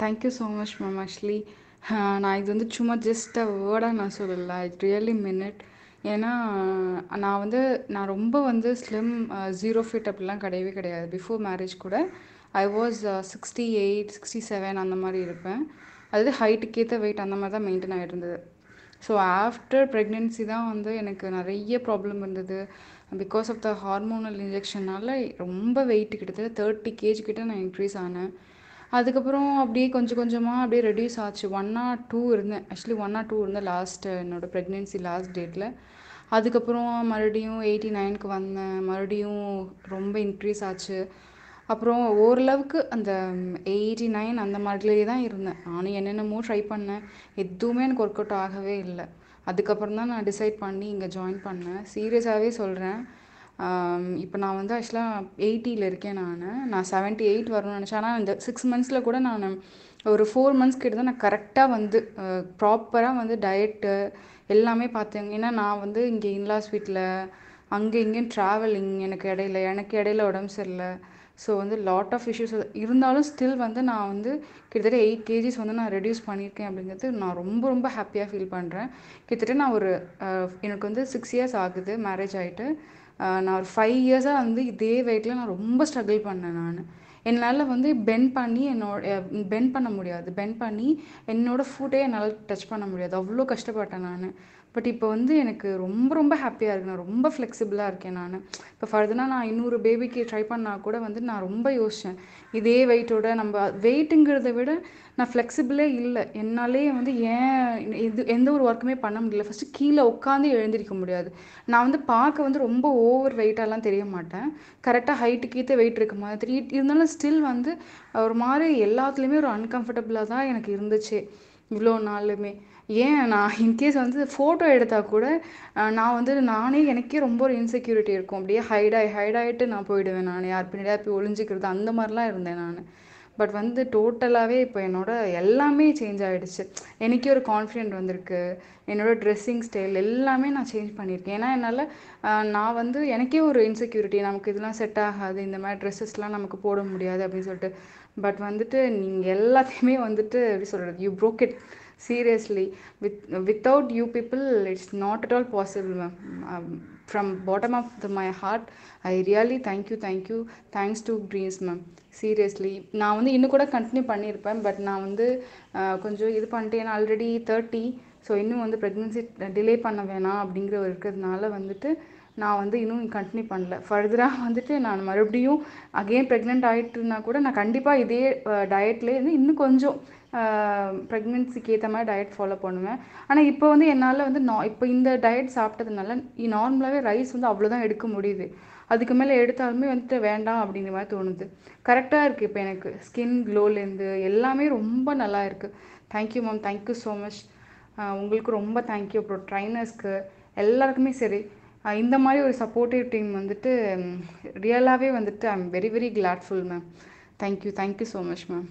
Thank you so much ma'am actually நான் இது வந்து சும்மா ஜஸ்ட் அ வேர்டாக நான் சொல்லலை. இட் ரியலி மினிட் ஏன்னா நான் வந்து நான் ரொம்ப வந்து ஸ்லிம் ஜீரோ ஃபிட் அப்படிலாம் கிடையவே கிடையாது. பிஃபோர் மேரேஜ் கூட I was sixty eight sixty seven அந்த மாதிரி இருப்பேன். அதாவது ஹைட்டுக்கேற்ற வெயிட் அந்த மாதிரி தான் மெயின்டைன் ஆகிட்டு இருந்தது ஸோ ஆஃப்டர் ப்ரெக்னென்சி தான் வந்து எனக்கு நிறைய ப்ராப்ளம் இருந்தது. பிகாஸ் ஆஃப் த ஹார்மோனல் இன்ஜெக்ஷனால் ரொம்ப வெயிட் கிட்டத்தட்ட தேர்ட்டி கேஜி கிட்ட நான் இன்க்ரீஸ் ஆனேன். அதுக்கப்புறம் அப்படியே கொஞ்சம் கொஞ்சமாக அப்படியே ரெடியூஸ் ஆச்சு. ஒன் ஆர் டூ இருந்தேன். ஆக்சுவலி ஒன் ஆர் டூ இருந்தேன் லாஸ்ட்டு என்னோடய ப்ரெக்னென்சி லாஸ்ட் டேட்டில் அதுக்கப்புறம் மறுபடியும் எயிட்டி நைனுக்கு வந்தேன். மறுபடியும் ரொம்ப இன்க்ரீஸ் ஆச்சு. அப்புறம் ஓரளவுக்கு அந்த எயிட்டி நைன் அந்த மாதிரிலேயே தான் இருந்தேன். நானும் என்னென்னமோ ட்ரை பண்ணேன். எதுவுமே எனக்கு ஒர்க் அவுட் ஆகவே இல்லை. அதுக்கப்புறம் தான் நான் டிசைட் பண்ணி இங்கே ஜாயின் பண்ணேன். சீரியஸாகவே சொல்கிறேன் இப்போ நான் வந்து ஆக்சுவலாக எயிட்டியில் இருக்கேன் நான். நான் செவன்ட்டி எயிட் வரணும்னு நினச்சேன். ஆனால் இந்த சிக்ஸ் மந்த்ஸில் கூட நான் ஒரு ஃபோர் மந்த்ஸ் கிட்ட தான் நான் கரெக்டாக வந்து ப்ராப்பராக வந்து டயட்டு எல்லாமே பார்த்தேங்க ஏன்னா நான் வந்து இங்கே இன்லாஸ் வீட்டில் அங்கே இங்கேயும் ட்ராவலிங் எனக்கு இடையில எனக்கு இடையில உடம்பு சரியில்லை. ஸோ வந்து லாட் ஆஃப் இஷ்யூஸ் இருந்தாலும் ஸ்டில் வந்து நான் வந்து கிட்டத்தட்ட எயிட் கேஜிஸ் வந்து நான் ரெடியூஸ் பண்ணியிருக்கேன் அப்படிங்கிறது நான் ரொம்ப ரொம்ப ஹாப்பியாக ஃபீல் பண்ணுறேன் கிட்டத்தட்ட நான் ஒரு எனக்கு வந்து சிக்ஸ் இயர்ஸ் ஆகுது மேரேஜ் ஆகிட்டு நான் ஒரு ஃபைவ் இயர்ஸாக வந்து இதே வெயிட்டில் நான் ரொம்ப ஸ்ட்ரகிள் பண்ணேன் நான். என்னால் வந்து பென் பண்ணி என்னோட பென் பண்ண முடியாது. பென் பண்ணி என்னோடய ஃபுட்டே என்னால் டச் பண்ண முடியாது. அவ்வளோ கஷ்டப்பட்டேன் நான். பட் இப்போ வந்து எனக்கு ரொம்ப ரொம்ப ஹாப்பியாக இருக்கு. நான் ரொம்ப ஃப்ளெக்சிபிளாக இருக்கேன் நான். இப்போ ஃபர்தனாக நான் இன்னொரு பேபிக்கு ட்ரை பண்ணால் கூட வந்து நான் ரொம்ப யோசித்தேன் இதே வெயிட்டோட நம்ம வெயிட்டுங்கிறத விட நான் ஃப்ளெக்சிபிளே இல்லை. என்னாலே வந்து ஏன் இது எந்த ஒரு ஒர்க்குமே பண்ண முடியல. ஃபஸ்ட்டு கீழே உட்காந்து எழுந்திருக்க முடியாது. நான் வந்து பார்க்க வந்து ரொம்ப ஓவர் வெயிட்டாலாம் தெரிய மாட்டேன். கரெக்டாக ஹைட்டுக்கு ஏற்ற வெயிட் இருக்க மாதிரி இருந்தாலும் ஸ்டில் வந்து ஒரு மாதிரி எல்லாத்துலேயுமே ஒரு அன்கம்ஃபர்டபுளாக தான் எனக்கு இருந்துச்சு. இவ்வளோ நாளுமே. ஏன்? நான் இன்கேஸ் வந்து ஃபோட்டோ எடுத்தால் கூட நான் வந்து நானே எனக்கே ரொம்ப ஒரு இன்செக்யூரிட்டி இருக்கும். அப்படியே ஹைடாகி ஹைடாகிட்டு நான் போயிடுவேன் நான். யார் பின்னாடியாக போய் ஒளிஞ்சிக்கிறது அந்த மாதிரிலாம் இருந்தேன் நான். பட் வந்து டோட்டலாகவே இப்போ என்னோட எல்லாமே சேஞ்ச் ஆகிடுச்சு எனக்கே ஒரு கான்ஃபிடென்ட் வந்திருக்கு. என்னோடய ட்ரெஸ்ஸிங் ஸ்டைல் எல்லாமே நான் சேஞ்ச் பண்ணியிருக்கேன். ஏன்னா என்னால் நான் வந்து எனக்கே ஒரு இன்செக்யூரிட்டி நமக்கு இதெல்லாம் செட் ஆகாது. இந்த மாதிரி ட்ரெஸ்ஸஸ்லாம் நமக்கு போட முடியாது அப்படின்னு சொல்லிட்டு. பட் வந்துட்டு நீங்கள் எல்லாத்தையுமே வந்துட்டு எப்படி சொல்கிறது you broke it seriously with without you people it's not at all possible ma'am from bottom of the my heart I really thank you thank you thanks to dreams ma'am seriously நான் வந்து இன்னும் கூட continue பண்ணியிருப்பேன் but நான் வந்து கொஞ்சம் இது பண்ணிட்டேன். ஆல்ரெடி தேர்ட்டி ஸோ இன்னும் வந்து ப்ரெக்னென்சி டிலே பண்ண வேணாம் அப்படிங்கிற ஒரு இருக்கிறதுனால வந்துட்டு நான் வந்து இன்னும் கண்டினியூ பண்ணல. ஃபர்தராக வந்துட்டு நான் மறுபடியும் அகெயின் ப்ரெக்னென்ட் ஆகிட்டுனா கூட நான் கண்டிப்பாக இதே டயட்லேருந்து இன்னும் கொஞ்சம் ப்ரெக்னென்சிக்கு ஏற்ற மாதிரி டயட் ஃபாலோ பண்ணுவேன். ஆனால் இப்போ வந்து என்னால் வந்து நான் இப்போ இந்த டயட் சாப்பிட்டதுனால நார்மலாகவே ரைஸ் வந்து அவ்வளோதான் எடுக்க முடியுது. அதுக்கு மேலே எடுத்தாலுமே வந்துட்டு வேண்டாம் அப்படிங்கிற மாதிரி தோணுது. கரெக்டாக இருக்குது இப்போ எனக்கு. ஸ்கின் க்ளோலேருந்து எல்லாமே ரொம்ப நல்லா இருக்குது thank you ma'am thank you so much உங்களுக்கு ரொம்ப தேங்க்யூ அப்புறம் ட்ரைனர்ஸ்க்கு எல்லாருக்குமே சரி. இந்த மாதிரி ஒரு சப்போர்ட்டிவ் டீம் வந்துட்டு ரியலாகவே வந்துட்டு I am very very gladful ma'am thank you thank you so much ma'am